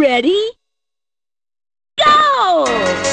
Ready? Go!